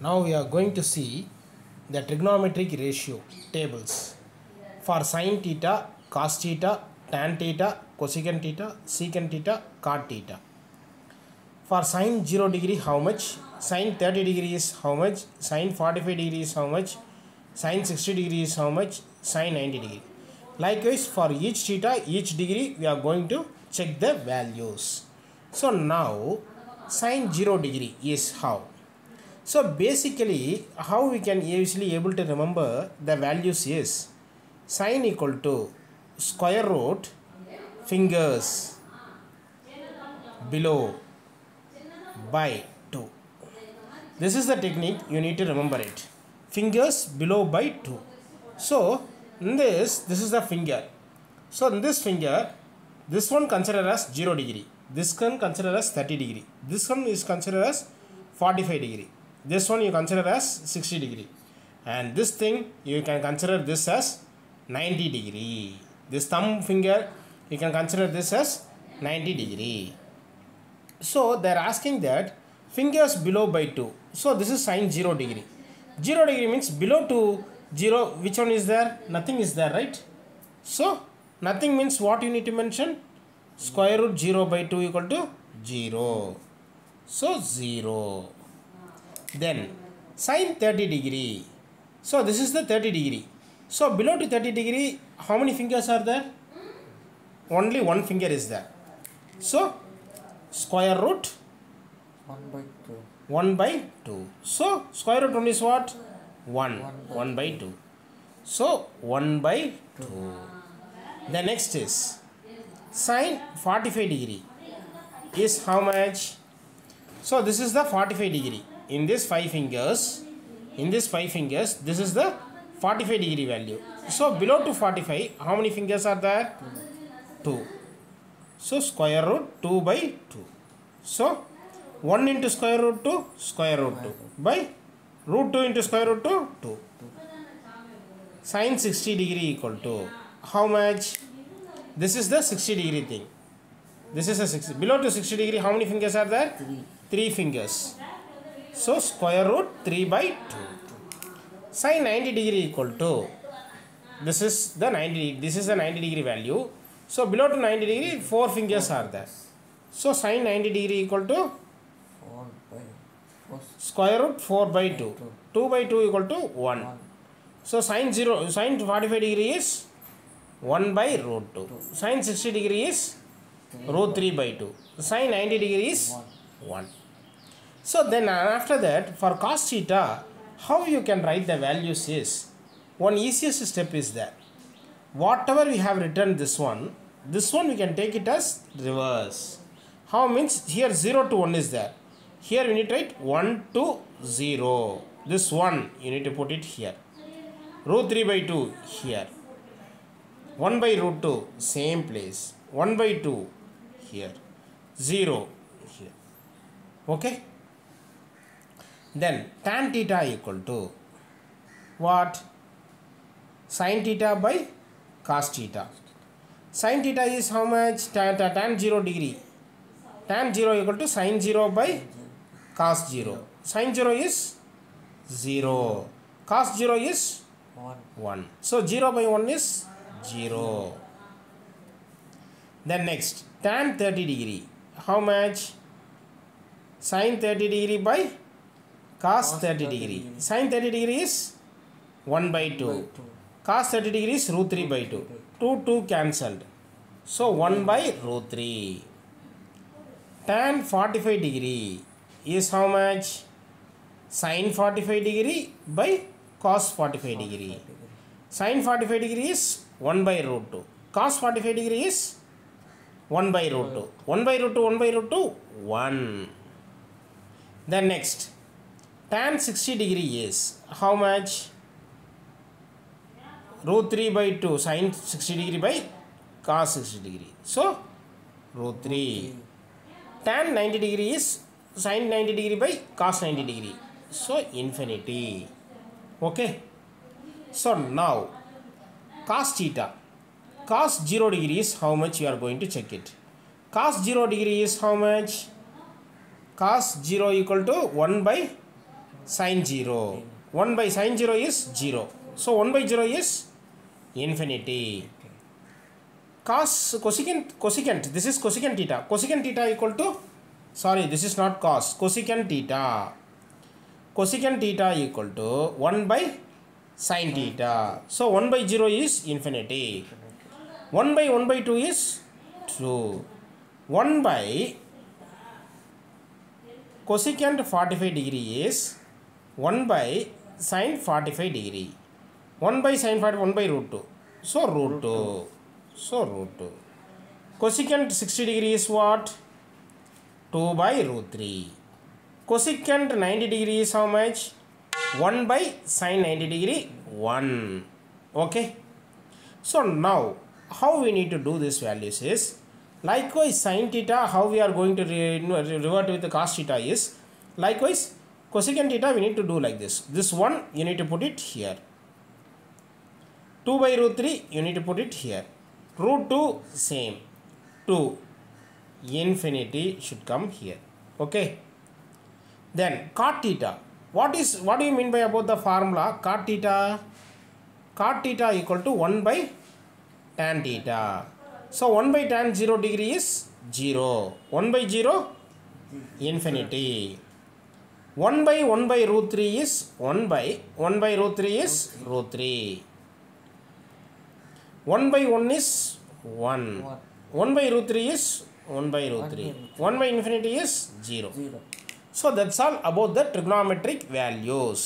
Now we are going to see the trigonometric ratio tables for sine theta, cos theta, tan theta, cosecant theta, secant theta, cot theta. For sine 0 degree how much? Sine 30 degree is how much? Sine 45 degree is how much? Sine 60 degree is how much? Sine 90 degree. Likewise for each theta, each degree we are going to check the values. So now sine 0 degree is how? So basically how we can easily able to remember the values is sine equal to square root fingers below by 2. This is the technique you need to remember it. Fingers below by 2. So in this this is the finger. So in this finger this one considered as 0 degree. This one considered as 30 degree. This one is considered as 45 degree. This one you consider as 60 degree. And this thing you can consider this as 90 degree. This thumb finger you can consider this as 90 degree. So they are asking that fingers below by 2. So this is sine 0 degree. 0 degree means below to 0. Which one is there? Nothing is there, right? So nothing means what you need to mention? Square root 0 by 2 equal to 0. So 0. Then sine 30 degree. So this is the 30 degree. So below to 30 degree, how many fingers are there? Only one finger is there. So square root 1 by 2. 1 by 2. So square root 1 is what? 1. 1 by 2. So 1 by 2. The next is sine 45 degree is how much? So this is the 45 degree. In this 5 fingers, in this 5 fingers, this is the 45 degree value. So below to 45, how many fingers are there? 2. So square root 2 by 2. So 1 into square root 2 square root 2 by root 2 into square root 2 2. Sine 60 degree equal to how much? This is the 60 degree thing. This is a 60. Below to 60 degree, how many fingers are there? 3. 3 fingers. So square root 3 by 2. Sine 90 degree equal to this is the 90 this is the 90 degree value. So below to 90 degree 4 fingers are there. So sine 90 degree equal to 4 by 4. square root 4 by 2. 2 by 2 equal to 1. 1. So sine 0 sine 45 degree is 1 by root 2. Sine 60 degree is root 3 by 2. Sine 90 degree is 1. So then after that for cos theta how you can write the values is one easiest step is that whatever we have written this one this one we can take it as reverse. How means here 0 to 1 is there. Here we need to write 1 to 0. This 1 you need to put it here. Root 3 by 2 here. 1 by root 2 same place. 1 by 2 here. 0 here. Okay. Then tan theta equal to what? Sin theta by cos theta. Sin theta is how much? Tan, tan, tan 0 degree. Tan 0 equal to sin 0 by cos 0. Sin 0 is 0. Cos 0 is 1. 1. So 0 by 1 is 0. Then next, tan 30 degree. How much? Sin 30 degree by cos 30 degree. Sin 30 degree is 1 by 2. 2. Cos 30 degree is root 3 by 2. 2 2 cancelled. So 1 by root 3. Tan 45 degree is how much? Sin 45 degree by cos 45 degree. Sin 45 degree is 1 by root 2. Cos 45 degree is 1 by root 2. 1 by root 2, 1 by root 2, 1. Then next, tan 60 degree is how much? Root 3 by 2, sin 60 degree by cos 60 degree. So, root 3. Tan 90 degree is sin 90 degree by cos 90 degree. So, infinity. Okay. So, now, cos theta. Cos 0 degree is how much you are going to check it. Cos 0 degree is how much? Cos 0 equal to 1 by sine 0 1 by sine 0 is 0 so 1 by 0 is infinity cos cosecant cosecant this is cosecant theta cosecant theta equal to sorry this is not cos cosecant theta cosecant theta equal to 1 by sine theta so 1 by 0 is infinity 1 by 1 by 2 is 2 1 by cosecant 45 degree is 1 by sine 45 degree. 1 by sine 40 1 by root 2 so root 2 so root 2 cosecant 60 degree is what? 2 by root 3 cosecant 90 degree is how much? 1 by sine 90 degree 1 okay? So now how we need to do this values is likewise sin theta how we are going to re- revert with the cos theta is likewise cosecant theta we need to do like this. This one you need to put it here. 2 by root 3 you need to put it here. Root 2 same. 2 infinity should come here. Okay? Then cot theta. What is what do you mean by about the formula? Cot theta cot theta equal to 1 by tan theta. So 1 by tan 0 degree is 0 1 by 0 infinity 1 by 1 by root 3 is 1 by 1 by root 3 is root 3 1 by 1 is 1 One. by root 3 is 1 by root 3 1 by infinity is Zero. so that's all about the trigonometric values